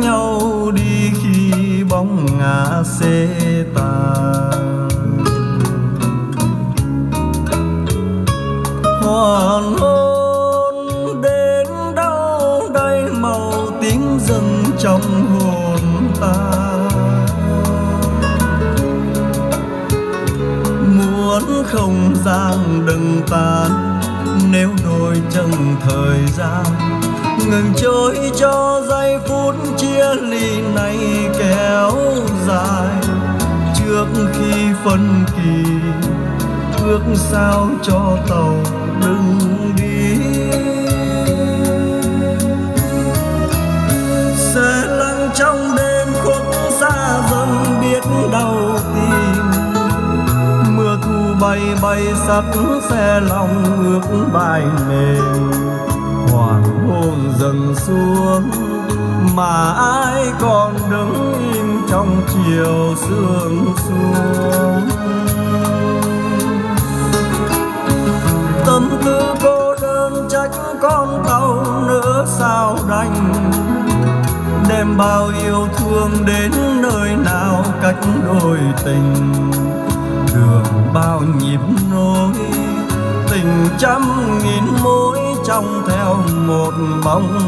nhau đi khi bóng ngã xe tàn. Hoàn hôn đến đau đây màu tiếng rừng trong hồn ta. Muốn không gian đừng tan nếu đôi chân thời gian, ngừng trôi cho giây phút nước khi phân kỳ ước sao cho tàu đừng đi. Sẽ lặng trong đêm khuất xa dần biết đau tim. Mưa thu bay bay sắt xe lòng ước bài mềm. Hoàng hôn dần xuống, mà ai còn đứng trong chiều sương xuống. Tâm tư cô đơn trách con tàu nữa sao đành? Đem bao yêu thương đến nơi nào cách đôi tình? Đường bao nhịp nối, tình trăm nghìn mối trong theo một bóng